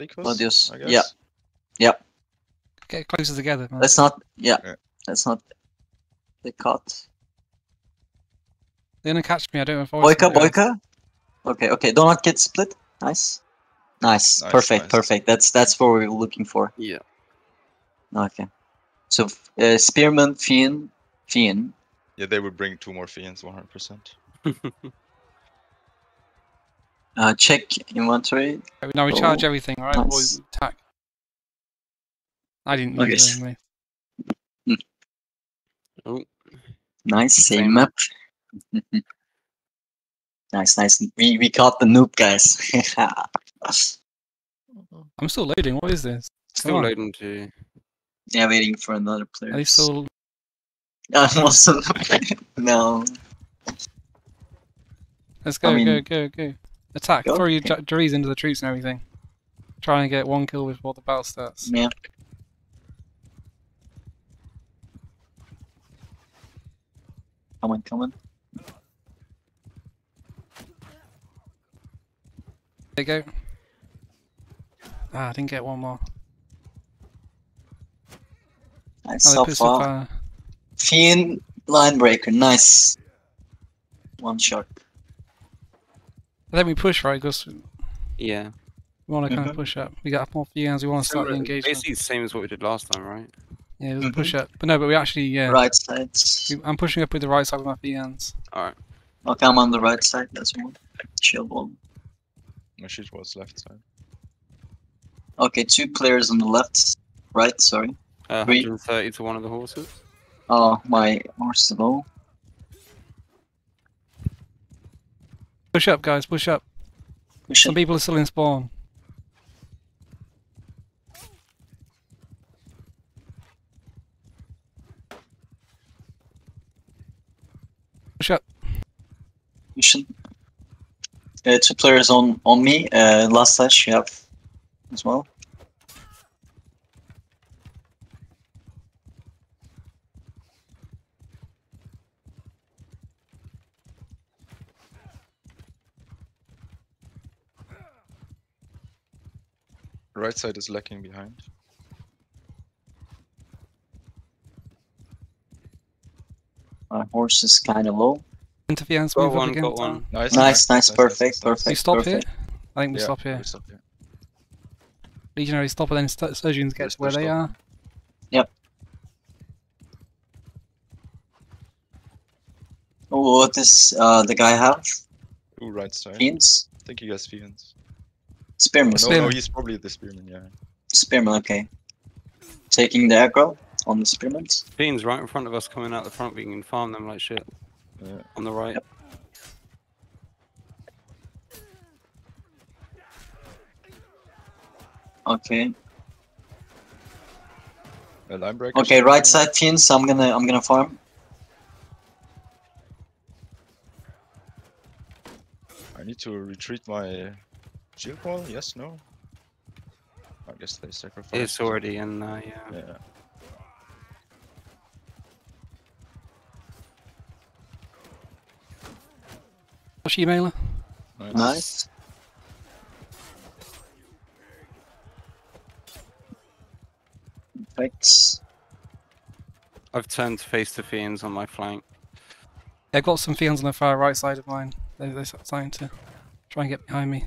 Because, Gladius. I Yeah. Yep. Get closer together, man. Let's not. Yeah. Yeah. Let's not. They caught. They're gonna catch me. I don't know if I was Boyka, gonna- Boyka. Okay, okay. Do not get split. Nice. Nice. Nice, perfect, nice. perfect. That's that's what we we're looking for. Yeah. Okay. So uh, Spearman, Fiend, Fiend. Yeah, they would bring two more fiends, 100%. Uh, check inventory. Now we charge Oh, everything, alright? Boy, nice. attack. I didn't Okay. it anyway. Oh, Nice, same Same. map. nice, nice. We we caught the noob guys. I'm still loading. What is this? still on. loading to. yeah, waiting for another player. Are they still? I'm also no. Let's go, I mean- go, go, go. Attack. Go? Throw your Okay. into the troops and everything. Try and get one kill before the battle starts. Yeah. Come on. There you go. Ah, I didn't get one more. Nice Oh, so they put some far. Fiend line breaker, nice. One shot. I think we push right because yeah, we want to kind Mhm. of push up. We got more hands. We want to start the engagement. Basically the same as what we did last time, right? Yeah, it was a Mhm. push up. But no, but we actually yeah. Right side. I'm pushing up with the right side with my hands. Alright. Okay, I'm on the right side That's one. Shield one. My shield was left side. Okay, two players on the left. Right, sorry. Uh, Three. 130 to one of the horses. Oh, my horse Push up, guys. Push up. Push Some it. people are still in spawn. Push up. Push it. Uh, two players on on me. Uh, last slash you have as well. Right side is lacking behind. My horse is kind of low. Interference. Got Move up one, again. got one. Nice, Nice, nice, perfect, We perfect. stop perfect. here. I think we Yeah, stop here. we stop here. Legionary stop, and then st- surgeons get to where they're they are. stopping. Oh, what does uh, the guy have? Ooh, right side. Fiends? I think he has fiends. Spearman. No, oh, no, he's probably the spearman, yeah. Spearman, okay. Taking the aggro on the spearman. Fiends right in front of us coming out the front. We can farm them like shit. Yeah. On the right. Yep. Okay. A line breaker. Okay, right side fiends. I'm gonna I'm gonna farm. I need to retreat my shield wall. Yes, no. I guess they sacrificed. It's already in there, yeah. Yeah. What's your mailer? Nice. Nice. Perfect. I've turned to face the fiends on my flank. I've got some fiends on the far right side of mine. They, they're starting to try and get behind me.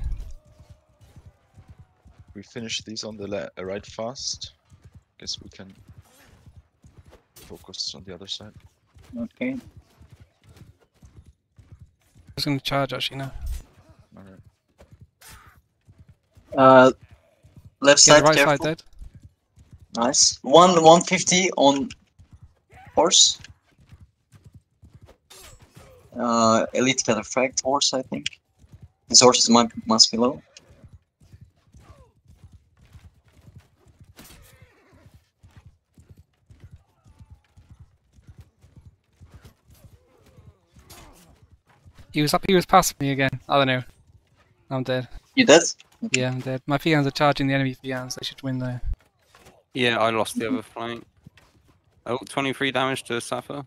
We finish these on the le- uh, right fast. Guess we can focus on the other side. Okay. I'm going to charge actually now. Alright. Uh, left Yeah, side, the right careful. side dead. Nice. One 150 on horse. Uh, elite cataphract horse, I think. His horse might must be low. He was up. He was past me again. I don't know. I'm dead. You dead? Yeah, I'm dead. My fiends are charging the enemy fiends. They should win though. Yeah, I lost the other flank. Oh, 23 damage to Safa.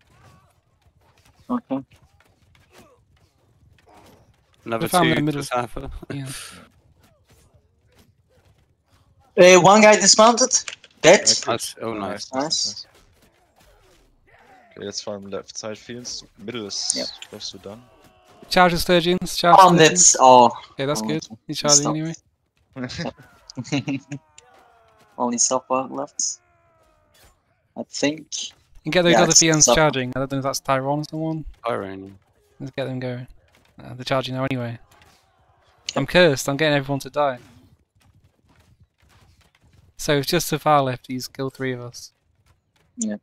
Okay. Another found two the to middle. Safa. Yeah. Uh, one guy dismounted. Dead. Okay. That's oh nice. Nice. Okay, let's farm left side fields. Middle is Yep. close to done. Charges Sturgians. Charge Oh, Sturgians. that's oh. Okay, that's oh, good. He's charging Stop. anyway. Only Safa left. I think. You get those Yeah, other it's- Fians it's charging. I don't know if that's Tyrone or someone. Tyrone. Let's get them going. Uh, they're charging now anyway. I'm cursed. I'm getting everyone to die. So it's just so far left. He's killed three of us. Yeah.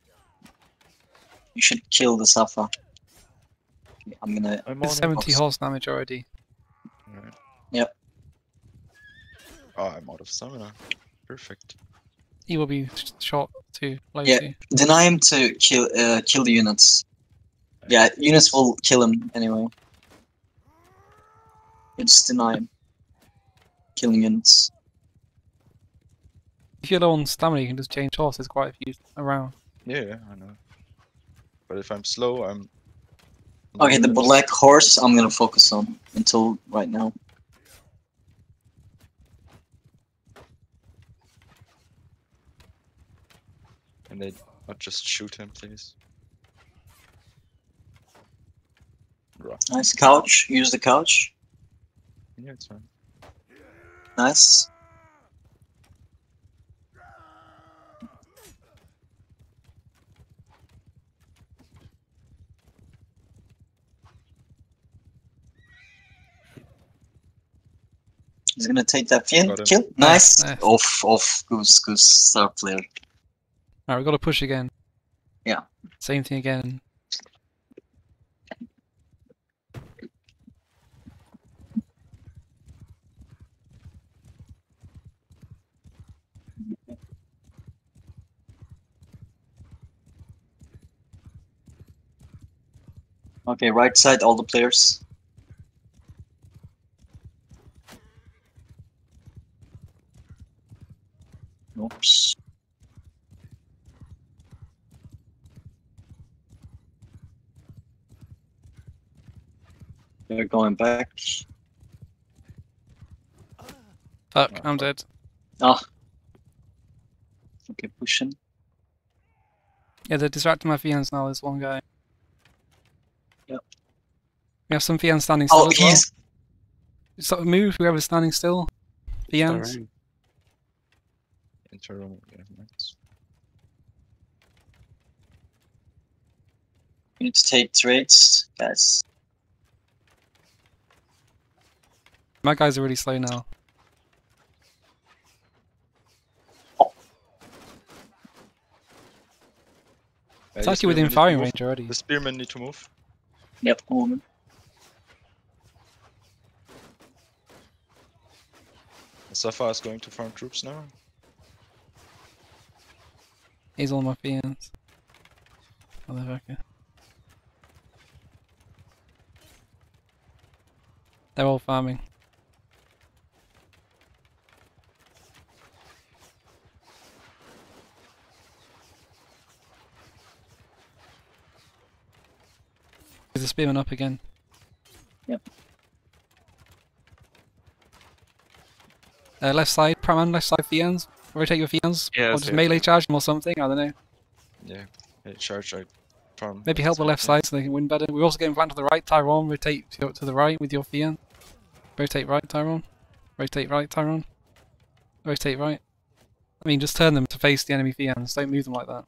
You should kill the Safa. I'm gonna. I'm on it. 70 horse damage already. Alright. Yep. Oh, I'm out of stamina. Perfect. He will be sh- shot too. Yeah. too. Deny him to kill uh, kill the units. Yeah, units will kill him anyway. You just deny him. Killing units. If you're low on stamina, you can just change horse. There's quite a few around. Yeah, I know. But if I'm slow, I'm. Okay, the mm-hmm. black horse I'm gonna focus on until right now. And they not just shoot him, please. Right. Nice couch. Use the couch. Yeah, it's fine. Nice. He's gonna take that fin. Kill. Nice. Nice. Off, off. Goose, goose. Star player. Alright, we've got to push again. Yeah. Same thing again. Okay, right side, all the players. They're going back. Fuck, Oh, I'm dead. Ah. Okay, pushing. Yeah, they're distracting my Fians now. There's one guy. Yep. We have some Fians standing still Oh, as well. he's Sort of move, whoever's standing still. Fians. Irony. Internal. Yeah, nice. We need to take trades, guys. My guys are really slow now. Oh. It's actually within spearmen need to firing range already. The spearmen need to move. Yep, moving. The Safa is going to farm troops now. He's on my Fians. Motherfucker. They're all farming. The spearman up again? Yep. Uh, left side, Praman, left side Fians. Rotate your Fians. Yeah, or that's just it. melee charge them or something, I don't know. Yeah. Hey, charge. I farm. Maybe help the left side so they can win better. We're also getting flanked to the right, Tyrone. Rotate to, to the right with your Fian. Rotate right, Tyrone. Rotate right, Tyrone. Rotate right. I mean, just turn them to face the enemy Fians. Don't move them like that.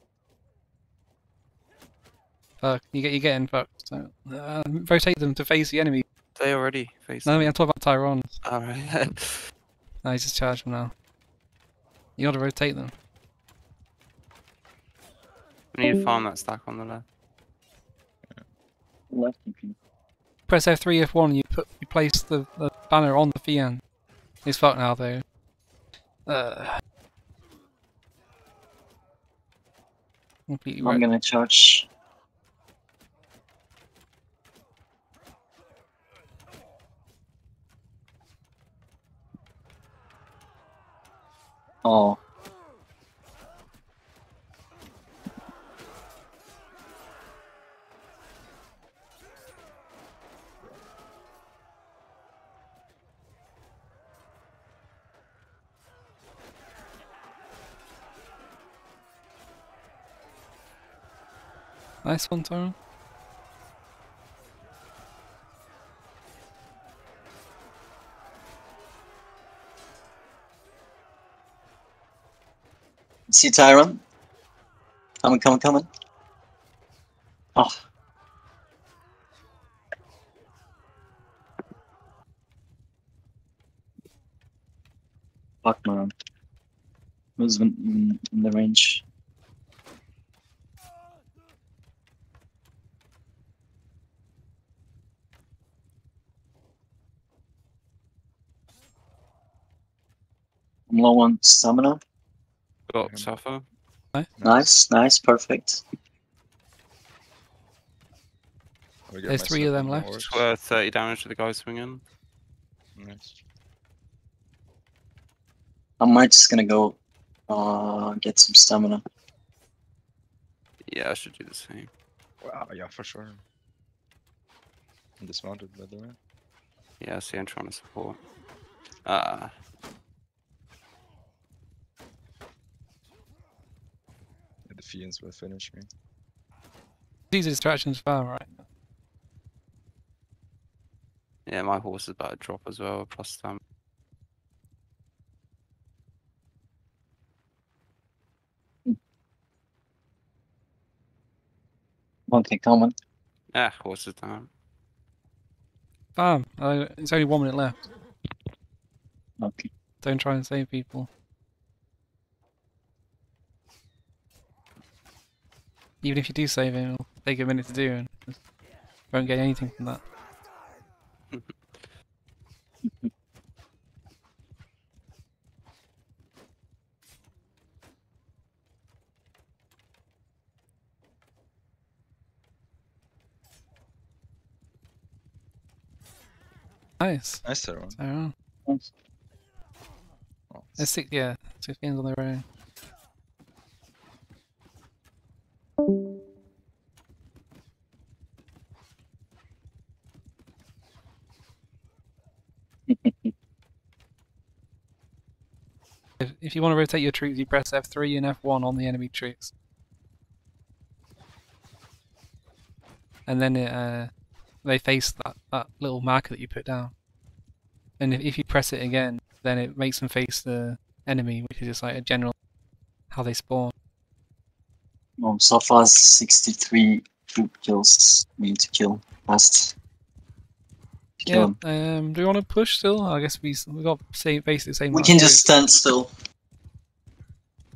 Fuck, you get you getting fucked. So, uh, rotate them to face the enemy. They already face. No, I mean, I'm talking about Tyrone. Alright. No, he's just charged them now. You gotta rotate them. we need to farm that stack on the left. Left EP. Press F3, F1, you put you place the, the banner on the Fian. He's fucked now though. Uh, completely I'm right. gonna charge. Oh. Nice one, Tyrone. See Tyron? Coming, coming, coming. Oh. Fuck man. In, in the range? I'm low on stamina. Got Yeah. suffer. Nice, nice, perfect. There's three of them on left. It's worth 30 damage to the guy swinging. Nice. I might just gonna go uh get some stamina. Yeah, I should do the same. Wow, yeah, for sure. I'm dismounted, by the way. Yeah, see, I'm trying to support. Ah, Yeah, fiends will finish me. These are distractions far, right? yeah, my horse is about to drop as well, plus stamina. Okay, coming. Ah, horse is down. Bam! Uh, it's only one minute left. Okay. Don't try and save people. Even if you do save him, it'll take a minute to do and just won't get anything from that. Nice. Nice, Tyrone. So, uh, Nice. There's six, yeah, six games on their own. If, if you want to rotate your troops, you press F3 and F1 on the enemy troops. And then it, uh, they face that, that little marker that you put down. And if, if you press it again, then it makes them face the enemy, which is just like a general how they spawn. Um, so far 63 troop kills we need to kill fast. Yeah. Um. Do we want to push still? I guess we s- we got same basically the same. We can just troops. stand still.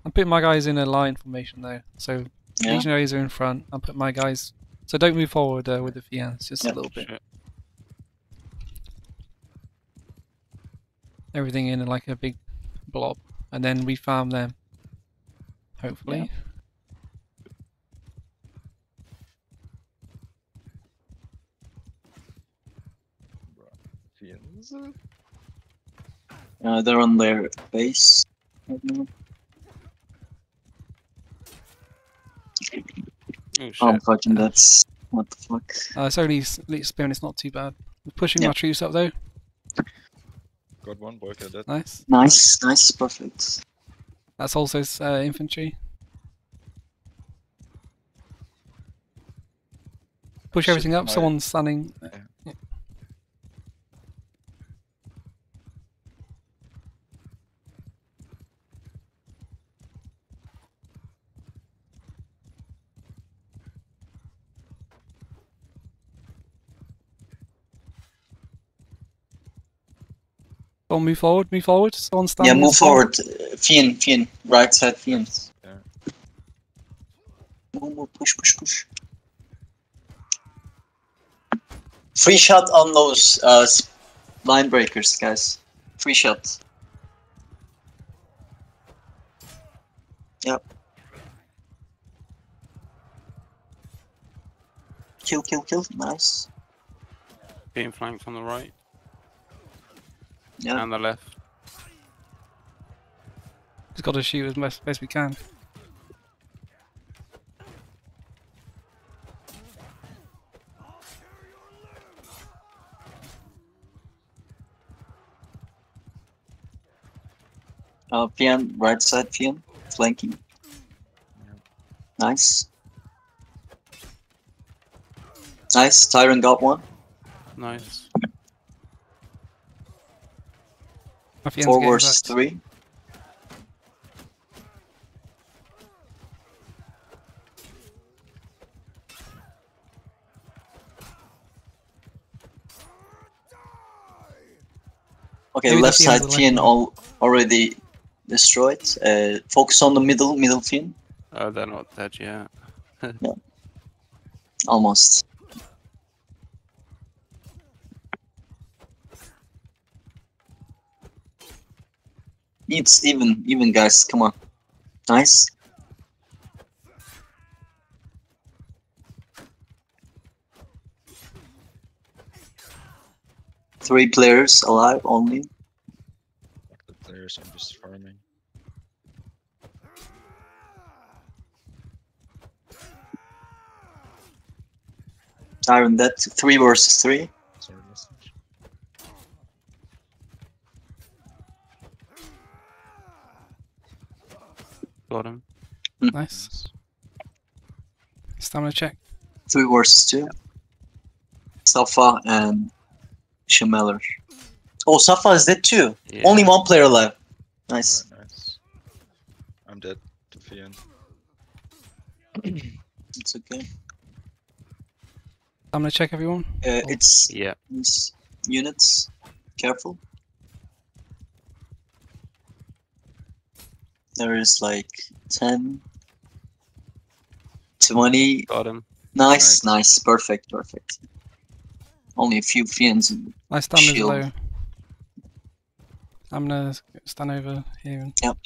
I'm putting my guys in a line formation though, so Yeah. legionaries are in front. I'll put my guys. So don't move forward uh, with the fians, just Yeah. a little bit. Shit. Everything in like a big blob, and then we farm them. Hopefully. Fiends. Uh, they're on their base. right now. Oh, shit. Oh, I'm fucking that's what the fuck. Uh, it's only s- Elite Spearman, it's not too bad. We're pushing Yeah. our troops up though. Got one, Boyka dead. Nice. Nice, nice, perfect. That's also s- uh, infantry. Push everything up. my- Someone's standing. Yeah. Someone move forward. Move forward. Someone Yeah, move still. forward. Uh, Fiend, Fiend, right side Fiend. Yeah. Move, move, push, push, push. Free shot on those uh, line breakers, guys. Free shot. Yep. Kill, kill, kill. Nice. Being flanked on the right Yeah. and the left. Just got to shoot as best, best we can. Uh, Fiend, right side Fiend, flanking. Yeah. Nice. Nice. Tyrant got one. Nice. My fiend's Four versus back. three. Okay, Maybe left side will let Fiend me- all already destroyed. Uh, focus on the middle, middle Fiend. Oh, they're not dead yet. Yeah, Almost. It's even, even guys. Come on. Nice. Three players alive only. The players, I'm just farming. Iron Dead. Three versus three. Sorry, message. Got him. Nice. Nice. Stamina check. Three versus two. Safa and Shemeller. Oh, Safa is dead too. Yeah. Only one player left. Nice. Alright, nice. I'm dead to Fian. It's okay. Stamina check, everyone. Uh, it's Yeah. it's units. Careful. There is like 10, 20. Got him. Nice, Nice. nice, perfect, perfect. Only a few fiends. My stamina's Shield. low. I'm gonna stand over here and Yep.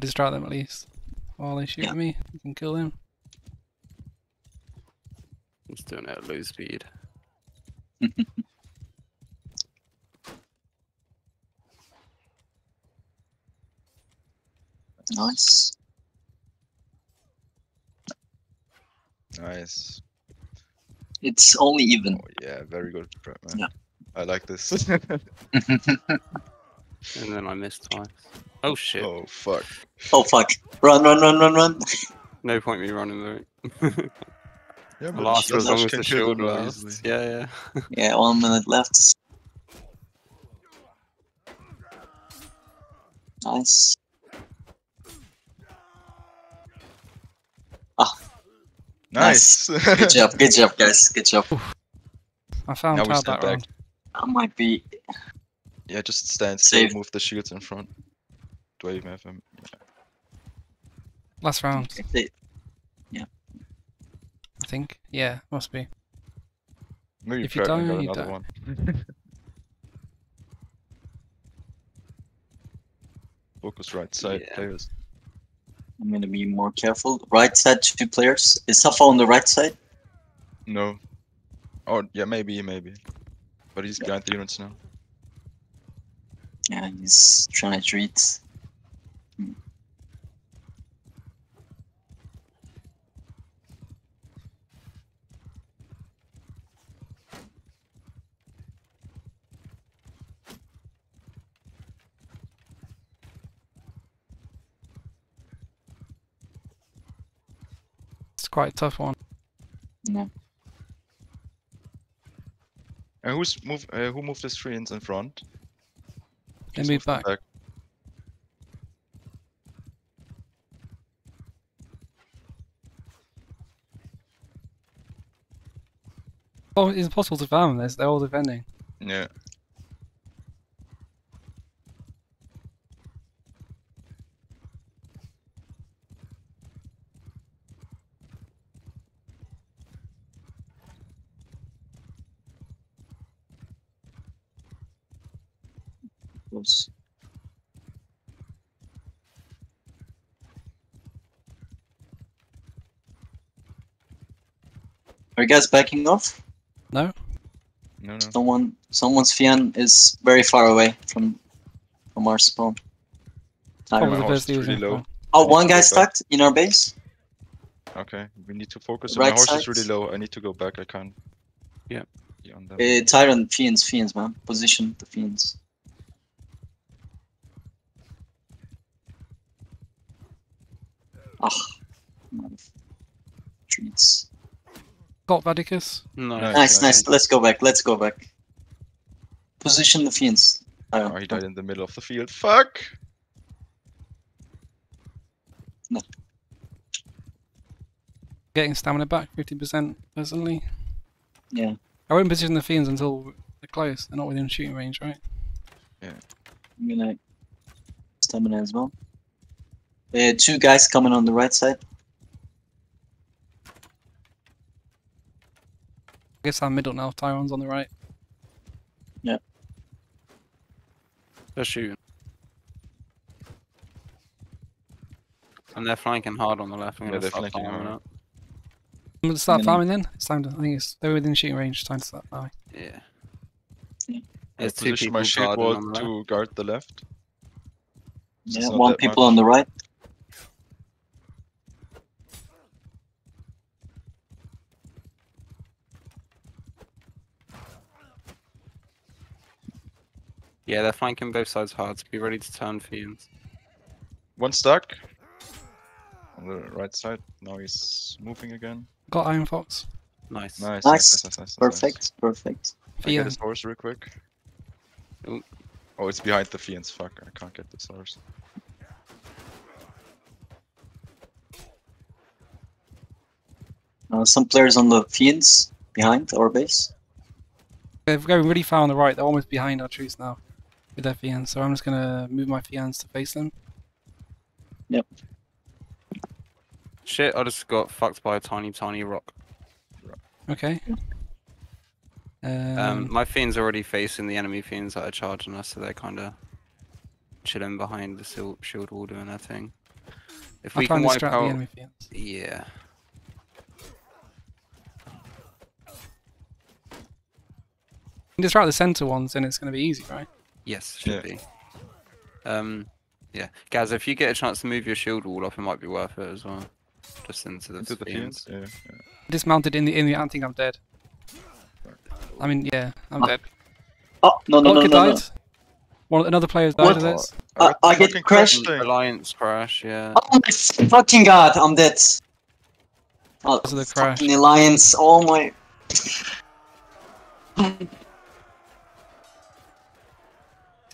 distract them at least. While they shoot Yeah. at me, I can kill them. I'm just doing it at low speed. Nice. Nice. It's only even. Oh yeah, very good prep, man. Yeah. I like this. And then I missed twice. Oh shit. oh fuck. oh fuck. Run, run, run, run, run. No point me running though. Yeah, I'll last as long as the kill shield lasts. Yeah, yeah. Yeah, one minute left. Nice. Nice. Good job, good job, guys. Good job. I found Now we Tower back back. round. I might be. yeah, just stand still, Save. move the shields in front. Do I even have him? Last round, They- I think. Yeah, must be. Maybe If you don't, die, got you another die. one. Focus right side Yeah. players. I'm gonna be more careful. Right side, two players. Is Safa on the right side? No. Oh yeah, maybe, maybe. But he's behind the units now. Yeah, he's trying to treat. Quite a tough one. Yeah. And who's move? Uh, who moved the screens in front? They Just move move back. Oh, it's impossible to farm this. They're all defending. Yeah. Close. Are you guys backing off? No? No, no. Someone, someone's Fian is very far away from from our spawn. Probably my the horse best is really low. Oh, need one to guy go back. stuck in our base. Okay, we need to focus. Right my horse is really low. I need to go back. I can't. Yeah. Be on them. Uh, Tyrant, Fiends, Fiends, man. Position the Fiends. Ah, man. treats. Got Vadicus. No. Nice, Nice, nice. nice. Let's go back. Let's go back. Position the fiends. Uh, Oh, he died in the middle of the field. Fuck! Getting stamina back 50% personally. Yeah. I won't position the fiends until they're close. They're not within shooting range, right? Yeah. I'm gonna stamina as well. Uh, two guys coming on the right side. Guess I'm middle now. Tyron's on the right. Yeah. They're shooting. And they're flanking hard on the left. I'm Yeah, gonna they're start flanking farming hard. up. I'm gonna start Minimum. farming then. It's time to. I think it's they're within shooting range. It's time to start farming. Yeah. Yeah. I There's two position my shield wall on the left. to guard the left. Yeah, not one people on the right. Yeah, they're flanking both sides hard, so be ready to turn fiends. One stuck. On the right side. Now he's moving again. Got Iron Fox. Nice. Nice. Nice. nice, nice, nice, nice. Perfect, perfect. I Yeah. get his horse real quick. Ooh. Oh, it's behind the fiends. Fuck, I can't get this horse. Uh, some players on the fiends behind our base. They're going really far on the right. They're almost behind our troops now with their fiends. So I'm just gonna move my fiends to face them. Yep. Shit, I just got fucked by a tiny, tiny rock. Okay. Um, Um, my fiends are already facing the enemy fiends that are charging us, so they're kind of chilling behind the shield wall doing their thing. If I'll we can and wipe distract the out, enemy fiends. yeah, You can distract the center ones, and it's gonna be easy, right? Yes, should Yeah. be. Um, yeah, Gaz, if you get a chance to move your shield wall up, it might be worth it as well. Just into the, Into the fiends. fiends. Yeah, yeah. Dismounted in the in the. I think I'm dead. I mean, yeah, I'm Oh, dead. Oh no no no Vodka no! no. died. One another player's died What? of this. Uh, read I get fucking crashed. Alliance crash, yeah. Oh my fucking god! I'm dead. Oh, the crash. fucking alliance! Oh my!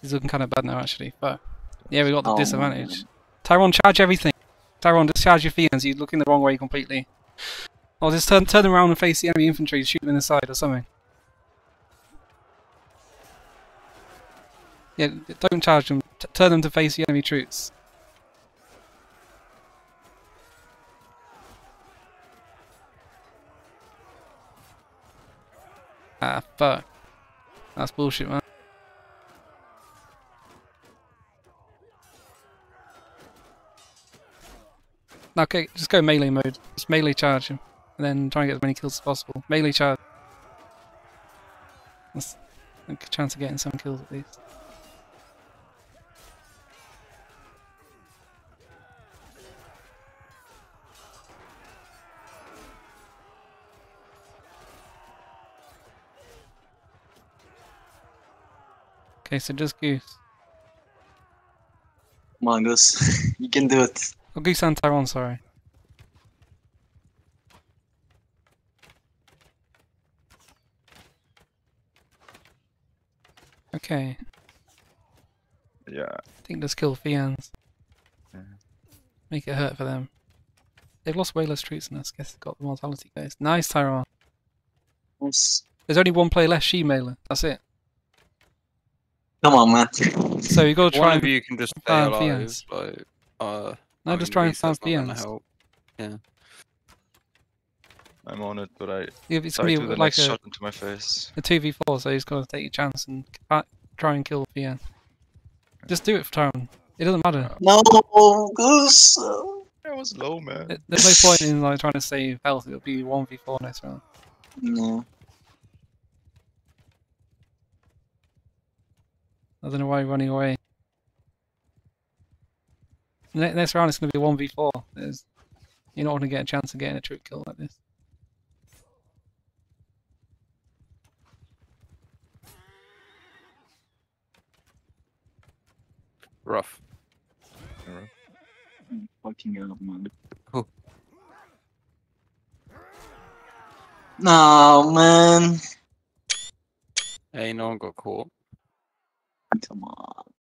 He's looking kind of bad now, actually. But yeah, we got the Oh, disadvantage. Tyrone, charge everything. Tyrone, discharge your fiends. You're looking the wrong way completely. Or just turn turn around and face the enemy infantry, shoot them in the side or something. Yeah, don't charge them. T- turn them to face the enemy troops. Ah, fuck. That's bullshit, man. Okay, just go melee mode. Just melee charge him. And then try and get as many kills as possible. Melee charge. That's a chance of getting some kills at least. Okay, so just Goose. Come on, Gus. you can do it. Oh, Goose and Tyrone, sorry. Okay, Yeah. I think just kill Fians. Yeah. Make it hurt for them. They've lost way less troops than us. Guess they've got the mortality base. Nice, Tyrone. Nice. There's only one player left, She Mailer. That's it. Come on, man. So you got to try One and of you can just stay alive, fiends. like, uh, no, I just mean, try and reset's find not gonna Fians. help. I'm on it, but I Yeah, it's gonna be the like a shot into my face. a two v four, so he's got to take a chance and try and kill Fian. Just do it for Tyrone. It doesn't matter. no, Goose. I was low, man. There- There's no point in like trying to save health. It'll be one v four next round. No. I don't know why you're running away. Ne- next round it's going to be one v four. There's you're not going to get a chance of getting a trick kill like this. Rough. Alright. fucking hell, man. Oh. No, man. Hey, no one got caught. Come on.